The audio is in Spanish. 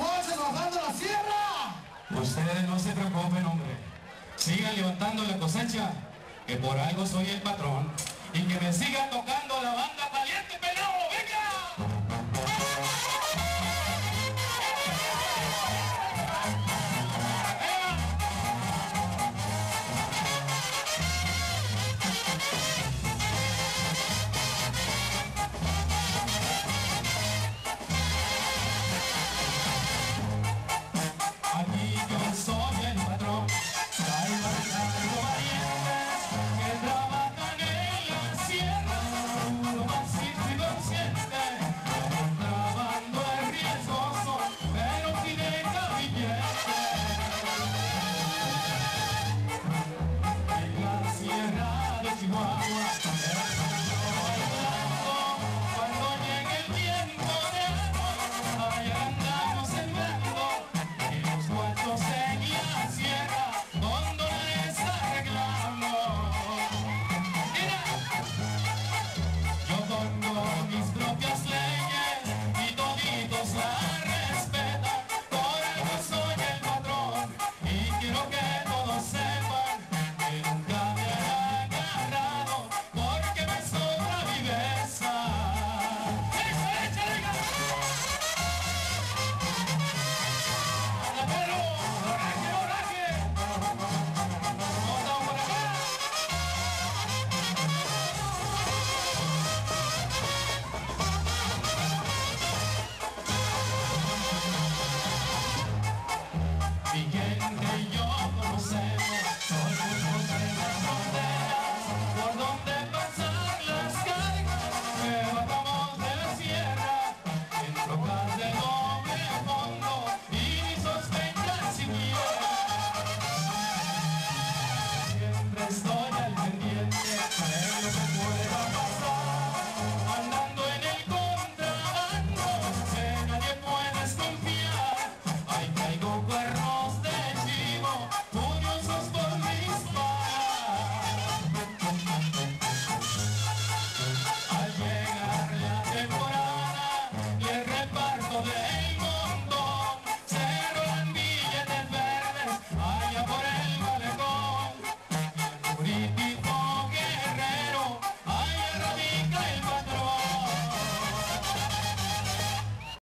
guaches bajando la sierra. Ustedes no se preocupen, hombre. Sigan levantando la cosecha, que por algo soy el patrón. Y que me sigan tocando la banda